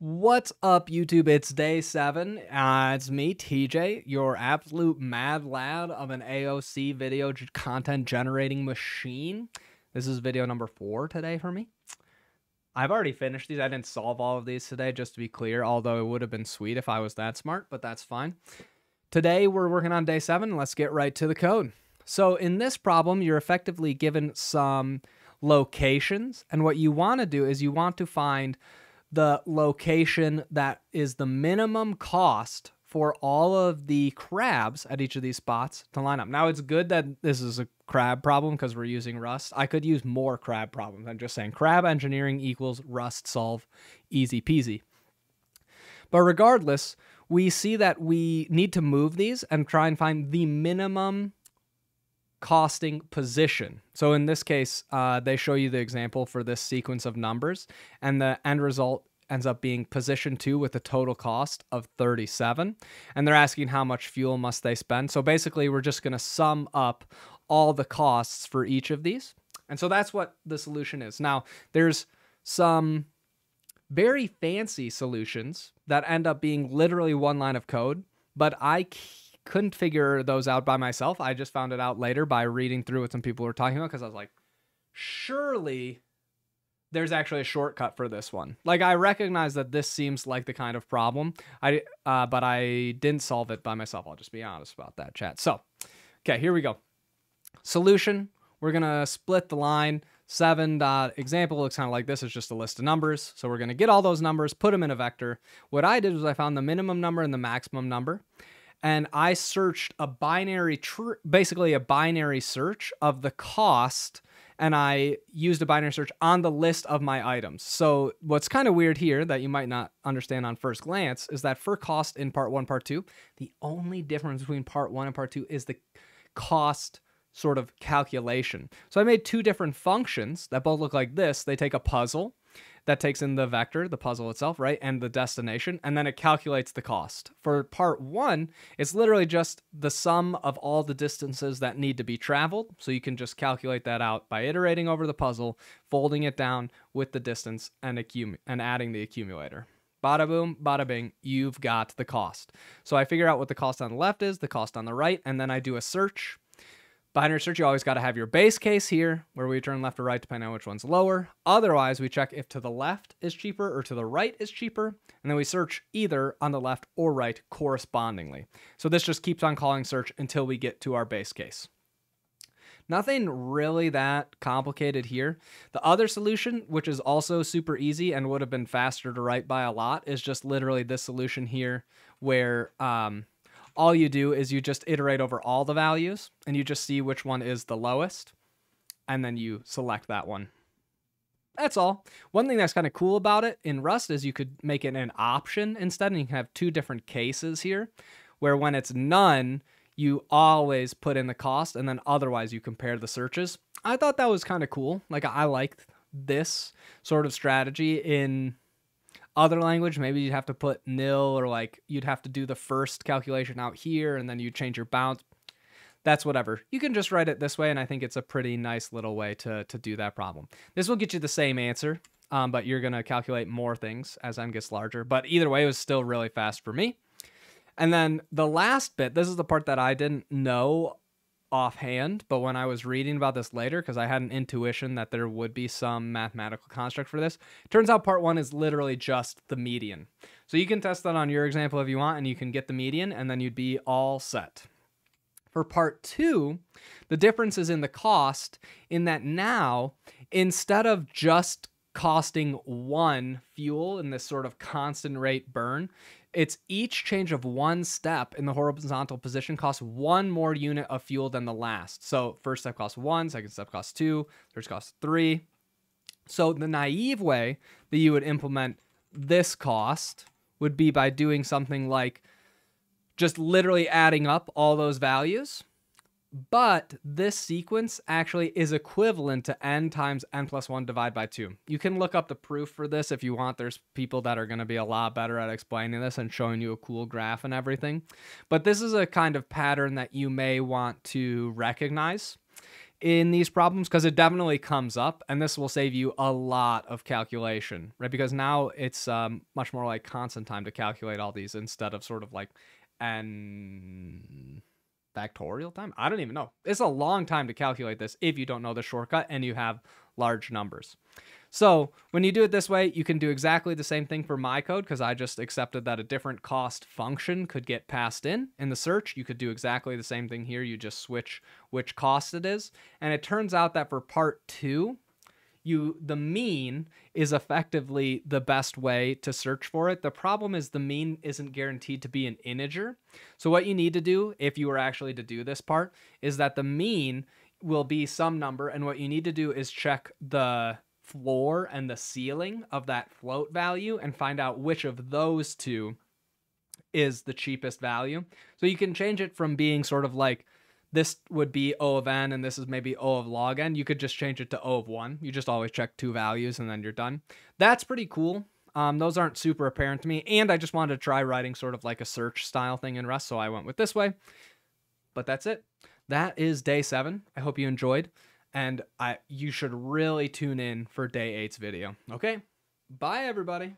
What's up, YouTube? It's day seven. Uh, it's me, TJ, your absolute mad lad of an AOC video content generating machine. This is video number four today for me. I've already finished these. I didn't solve all of these today, just to be clear, although it would have been sweet if I was that smart, but that's fine. Today, we're working on day seven. Let's get right to the code. So, in this problem, you're effectively given some locations, and what you want to do is you want to find the location that is the minimum cost for all of the crabs at each of these spots to line up. Now, it's good that this is a crab problem because we're using Rust. I could use more crab problems. I'm just saying crab engineering equals Rust solve, easy peasy. But regardless, we see that we need to move these and try and find the minimum costing position. So in this case, uh, they show you the example for this sequence of numbers, and the end result ends up being position two with a total cost of 37. And they're asking how much fuel must they spend. So basically, we're just going to sum up all the costs for each of these. And so that's what the solution is. Now, there's some very fancy solutions that end up being literally one line of code, but I couldn't figure those out by myself. I just found it out later by reading through what some people were talking about because I was like, surely there's actually a shortcut for this one. Like I recognize that this seems like the kind of problem. I uh, but I didn't solve it by myself. I'll just be honest about that, chat. So, okay, here we go. Solution. We're gonna split the line. Seven dot example looks kind of like this. It's just a list of numbers. So we're gonna get all those numbers, put them in a vector. What I did was I found the minimum number and the maximum number and I searched a binary, tr- basically a binary search of the cost, and I used a binary search on the list of my items. So what's kind of weird here that you might not understand on first glance is that for cost in part one, part two, the only difference between part one and part two is the cost sort of calculation. So I made two different functions that both look like this. They take a puzzle that takes in the vector, the puzzle itself, right, and the destination, and then it calculates the cost. For part one, it's literally just the sum of all the distances that need to be traveled. So you can just calculate that out by iterating over the puzzle, folding it down with the distance, and, and adding the accumulator. Bada boom, bada bing, you've got the cost. So I figure out what the cost on the left is, the cost on the right, and then I do a search Binary search, you always got to have your base case here, where we turn left or right depending on which one's lower. Otherwise, we check if to the left is cheaper or to the right is cheaper, and then we search either on the left or right correspondingly. So this just keeps on calling search until we get to our base case. Nothing really that complicated here. The other solution, which is also super easy and would have been faster to write by a lot, is just literally this solution here where um, all you do is you just iterate over all the values and you just see which one is the lowest and then you select that one. That's all. One thing that's kind of cool about it in Rust is you could make it an option instead, and you can have two different cases here, where when it's none, you always put in the cost, and then otherwise you compare the searches. I thought that was kind of cool. Like I liked this sort of strategy in other language, maybe you'd have to put nil or like you'd have to do the first calculation out here and then you change your bounds. That's whatever. You can just write it this way, and I think it's a pretty nice little way to, to do that problem. This will get you the same answer, um, but you're going to calculate more things as n gets larger. But either way, it was still really fast for me. And then the last bit, this is the part that I didn't know offhand, but when I was reading about this later, because I had an intuition that there would be some mathematical construct for this, turns out part one is literally just the median. So you can test that on your example if you want, and you can get the median, and then you'd be all set. For part two, the difference is in the cost, in that now, instead of just costing one fuel in this sort of constant rate burn, it's each change of one step in the horizontal position costs one more unit of fuel than the last. So first step costs one, second step costs two, third costs three. So the naive way that you would implement this cost would be by doing something like just literally adding up all those values but this sequence actually is equivalent to n times n plus 1 divided by 2. You can look up the proof for this if you want. There's people that are going to be a lot better at explaining this and showing you a cool graph and everything. But this is a kind of pattern that you may want to recognize in these problems because it definitely comes up and this will save you a lot of calculation, right? Because now it's um, much more like constant time to calculate all these instead of sort of like an factorial time. I don't even know. It's a long time to calculate this if you don't know the shortcut and you have large numbers. So when you do it this way, you can do exactly the same thing for my code because I just accepted that a different cost function could get passed in in the search. You could do exactly the same thing here. You just switch which cost it is. And it turns out that for part two, you the mean is effectively the best way to search for it. The problem is the mean isn't guaranteed to be an integer. So what you need to do if you were actually to do this part is that the mean will be some number and what you need to do is check the floor and the ceiling of that float value and find out which of those two is the cheapest value. So you can change it from being sort of like this would be O of n and this is maybe O of log n. You could just change it to O of 1. You just always check two values and then you're done. That's pretty cool. Um, those aren't super apparent to me. And I just wanted to try writing sort of like a search style thing in Rust, so I went with this way. But that's it. That is day seven. I hope you enjoyed and I you should really tune in for day eight's video. Okay? Bye everybody.